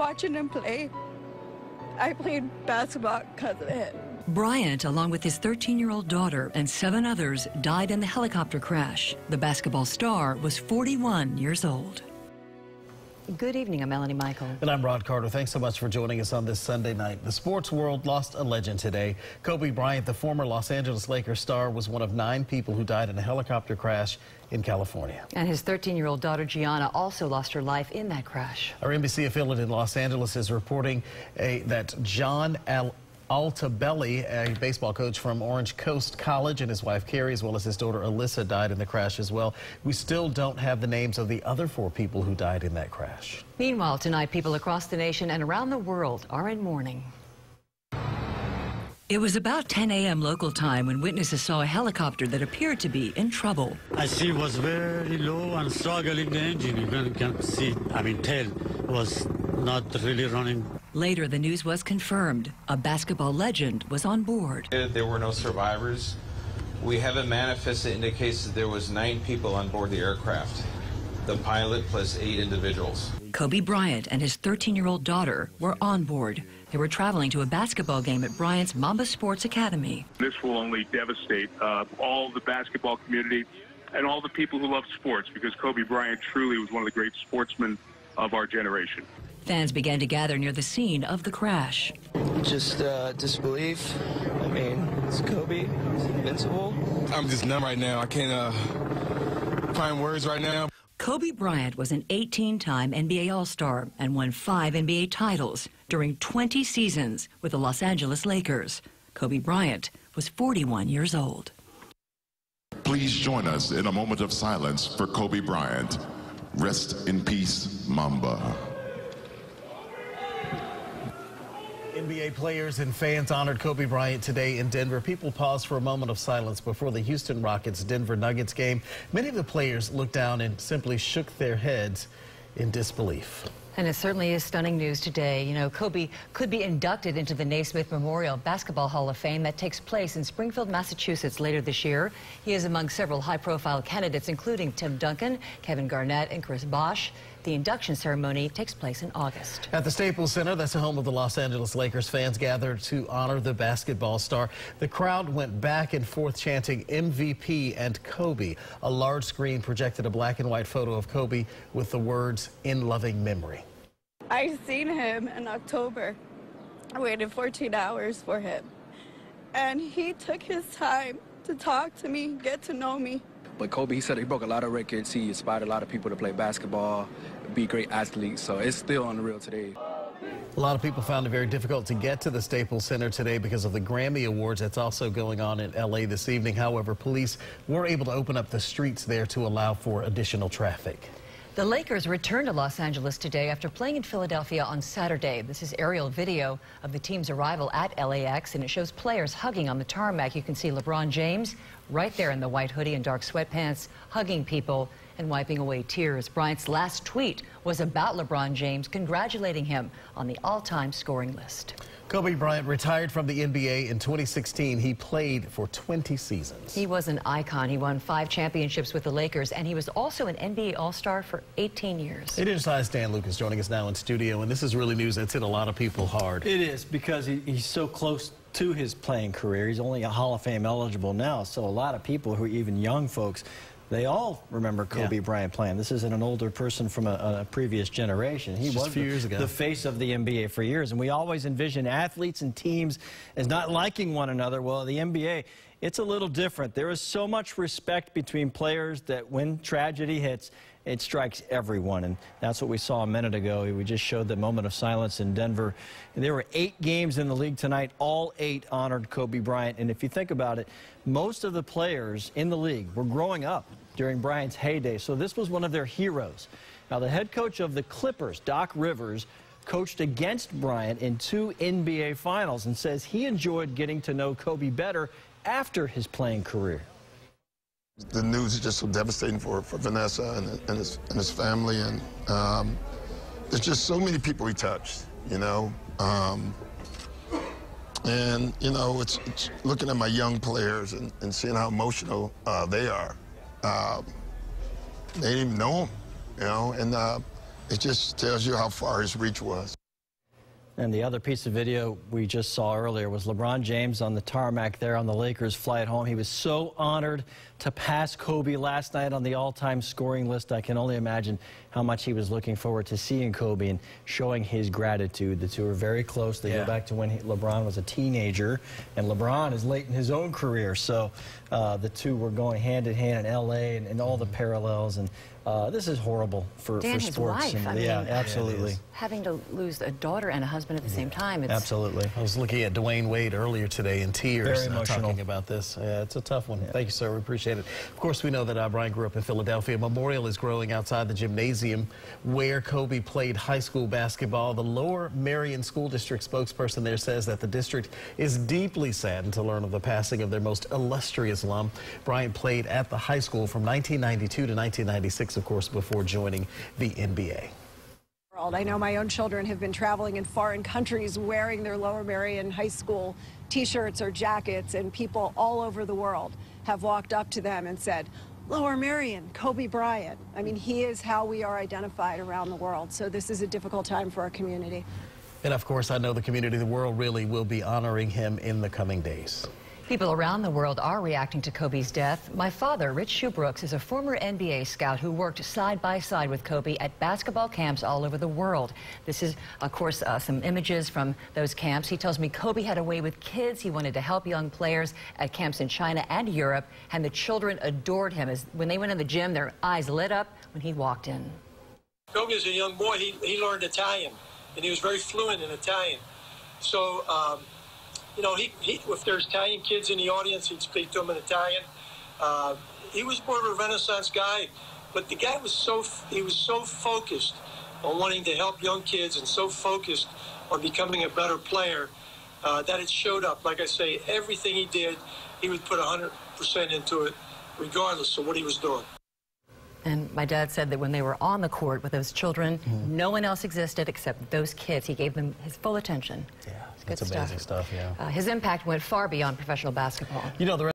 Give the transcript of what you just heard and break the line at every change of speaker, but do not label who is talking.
watching him play. I played basketball because of him.
Bryant, along with his 13 year old daughter and seven others, died in the helicopter crash. The basketball star was 41 years old. Good evening. I'm Melanie Michael.
And I'm Rod Carter. Thanks so much for joining us on this Sunday night. The sports world lost a legend today. Kobe Bryant, the former Los Angeles Lakers star, was one of nine people who died in a helicopter crash in California.
And his 13 year old daughter Gianna also lost her life in that crash.
Our NBC affiliate in Los Angeles is reporting a, that John L. Altobelli, a baseball coach from Orange Coast College, and his wife Keri, as well as his daughter Alyssa, died in the crash as well. We still don't have the names of the other four people who died in that crash.
Meanwhile, tonight, people across the nation and around the world are in mourning. It was about 10 a.m. local time when witnesses saw a helicopter that appeared to be in trouble.
I see it was very low and struggling the engine. You can, can see, I mean, tail was not really running
Later, the news was confirmed. A basketball legend was on board.
There were no survivors. We have a manifest that indicates that there was nine people on board the aircraft. The pilot plus eight individuals.
Kobe Bryant and his 13-year-old daughter were on board. They were traveling to a basketball game at Bryant's Mamba Sports Academy.
This will only devastate uh, all the basketball community and all the people who love sports because Kobe Bryant truly was one of the great sportsmen of our generation.
Fans began to gather near the scene of the crash.
Just uh, disbelief. I mean, it's Kobe. He's invincible.
I'm just numb right now. I can't uh, find words right now.
Kobe Bryant was an 18-time NBA All-Star and won five NBA titles during 20 seasons with the Los Angeles Lakers. Kobe Bryant was 41 years old.
Please join us in a moment of silence for Kobe Bryant. Rest in peace, Mamba.
NBA players and fans honored Kobe Bryant today in Denver. People paused for a moment of silence before the Houston Rockets Denver Nuggets game. Many of the players looked down and simply shook their heads in disbelief.
And it certainly is stunning news today. You know, Kobe could be inducted into the Naismith Memorial Basketball Hall of Fame that takes place in Springfield, Massachusetts later this year. He is among several high-profile candidates, including Tim Duncan, Kevin Garnett, and Chris Bosh. The induction ceremony takes place in August.
At the Staples Center, that's the home of the Los Angeles Lakers, fans gathered to honor the basketball star. The crowd went back and forth chanting MVP and Kobe. A large screen projected a black and white photo of Kobe with the words, in loving memory.
I seen him in October. I waited 14 hours for him. And he took his time to talk to me, get to know me.
But Kobe, he said he broke a lot of records. He inspired a lot of people to play basketball, be great athletes. So it's still on the today.
A lot of people found it very difficult to get to the Staples Center today because of the Grammy Awards that's also going on in L.A. this evening. However, police were able to open up the streets there to allow for additional traffic.
The Lakers returned to Los Angeles today after playing in Philadelphia on Saturday. This is aerial video of the team's arrival at LAX, and it shows players hugging on the tarmac. You can see LeBron James right there in the white hoodie and dark sweatpants, hugging people and wiping away tears. Bryant's last tweet was about LeBron James, congratulating him on the all-time scoring list.
Kobe Bryant retired from the NBA in 2016. He played for 20 seasons.
He was an icon. He won five championships with the Lakers, and he was also an NBA All-Star for 18 years.
It is Size Dan Lucas joining us now in studio, and this is really news that's hit a lot of people hard.
It is because he, he's so close to his playing career. He's only a Hall of Fame eligible now, so a lot of people who are even young folks they all remember Kobe yeah. Bryant playing. This isn't an older person from a, a previous generation. He was
the,
the, face of the NBA for years. And we always envision athletes and teams as not liking one another. Well, the NBA, it's a little different. There is so much respect between players that when tragedy hits, it strikes everyone. And that's what we saw a minute ago. We just showed the moment of silence in Denver. And there were eight games in the league tonight. All eight honored Kobe Bryant. And if you think about it, most of the players in the league were growing up during Bryant's heyday. So this was one of their heroes. Now, the head coach of the Clippers, Doc Rivers, coached against Bryant in two NBA finals and says he enjoyed getting to know Kobe better after his playing career.
The news is just so devastating for, for Vanessa and, and, his, and his family. And um, there's just so many people he touched, you know. Um, and, you know, it's, it's, looking at my young players and, and seeing how emotional uh, they are uh, they didn't even know him, you know, and uh, it just tells you how far his reach was.
And the other piece of video we just saw earlier was LeBron James on the tarmac there on the Lakers flight home. He was so honored to pass Kobe last night on the all-time scoring list. I can only imagine how much he was looking forward to seeing Kobe and showing his gratitude. The two are very close. They
Yeah.
go back to when he, LeBron was a teenager, and LeBron is late in his own career. So uh, the two were going hand in hand in L.A. and, and all the parallels. And uh, this is horrible for,
Dan,
for
his
sports.
wife,
and,
I
yeah,
mean-
absolutely.
Having to lose a daughter and a husband at the same time. It's,
Absolutely.
I was looking at Dwyane Wade earlier today in tears
Very
uh,
emotional.
talking about this. Yeah, it's a tough one. Thank you, sir. We appreciate it. Of course, we know that uh, Bryant grew up in Philadelphia. Memorial is growing outside the gymnasium where Kobe played high school basketball. The Lower Merion School District spokesperson there says that the district is deeply saddened to learn of the passing of their most illustrious alum. Bryant played at the high school from 1992 to 1996, of course, before joining the NBA.
I know my own children have been traveling in foreign countries wearing their Lower Merion High School t-shirts or jackets, and people all over the world have walked up to them and said, Lower Merion, Kobe Bryant. I mean, he is how we are identified around the world. So this is a difficult time for our community.
And of course, I know the community, the world really will be honoring him in the coming days.
People around the world are reacting to Kobe's death. My father, Rich Sheubrooks, is a former NBA scout who worked side by side with Kobe at basketball camps all over the world. This is, of course, uh, some images from those camps. He tells me Kobe had a way with kids. He wanted to help young players at camps in China and Europe, and the children adored him. As when they went in the gym, their eyes lit up when he walked in.
Kobe as a young boy, he, he learned Italian, and he was very fluent in Italian. So, um, you know, he, he, if there's Italian kids in the audience, he'd speak to them in Italian. Uh, he was more of a Renaissance guy, but the guy was so he was so focused on wanting to help young kids and so focused on becoming a better player uh, that it showed up. Like I say, everything he did, he would put 100% into it, regardless of what he was doing.
And my dad said that when they were on the court with those children,
Mm-hmm.
no one else existed except those kids. He gave them his full attention.
Yeah,
It's
that's amazing stuff, yeah.
Uh, his impact went far beyond professional basketball.
You know, the